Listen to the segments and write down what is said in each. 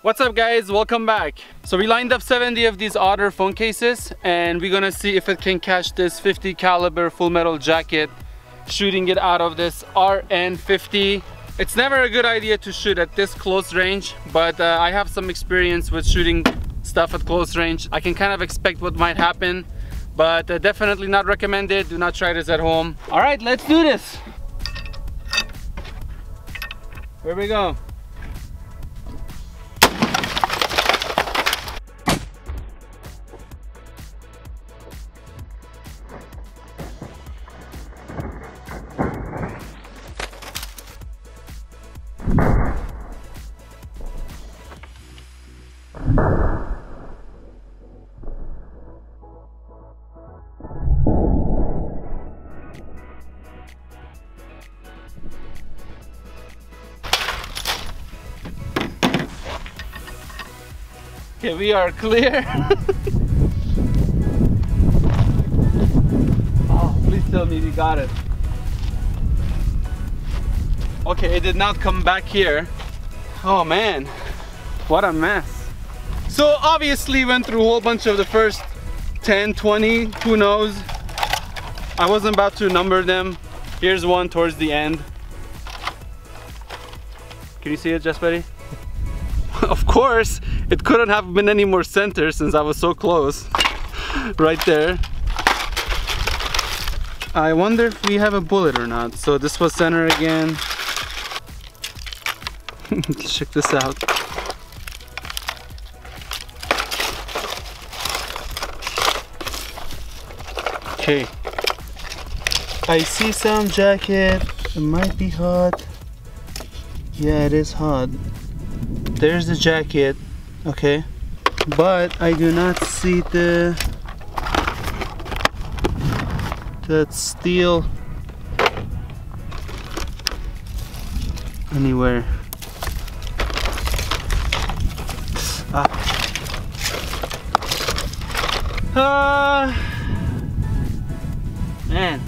What's up guys, welcome back. So we lined up 70 of these Otter phone cases and we're gonna see if it can catch this 50 caliber full metal jacket shooting it out of this RN50. It's never a good idea to shoot at this close range, but uh, I have some experience with shooting stuff at close range. I can kind of expect what might happen, but uh, definitely not recommended. Do not try this at home. All right, let's do this. Here we go. Okay, we are clear. oh, please tell me we got it. Okay, it did not come back here. Oh man, what a mess. So obviously went through a whole bunch of the first 10, 20, who knows. I wasn't about to number them. Here's one towards the end. Can you see it, Just Buddy? of course, it couldn't have been any more center since I was so close. right there. I wonder if we have a bullet or not. So this was center again. Check this out. Okay. I see some jacket. It might be hot. Yeah, it is hot. There's the jacket okay but I do not see the that steel anywhere ah. Uh, man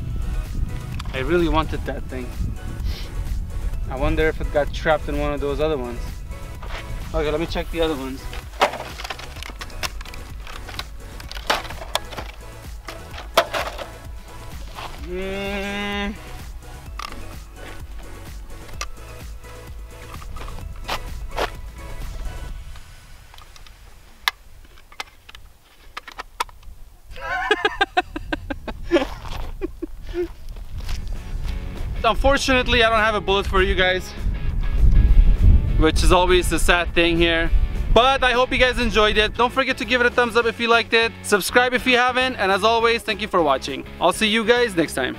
I really wanted that thing I wonder if it got trapped in one of those other ones Okay, let me check the other ones. Mm. Unfortunately, I don't have a bullet for you guys which is always the sad thing here. But I hope you guys enjoyed it. Don't forget to give it a thumbs up if you liked it. Subscribe if you haven't. And as always, thank you for watching. I'll see you guys next time.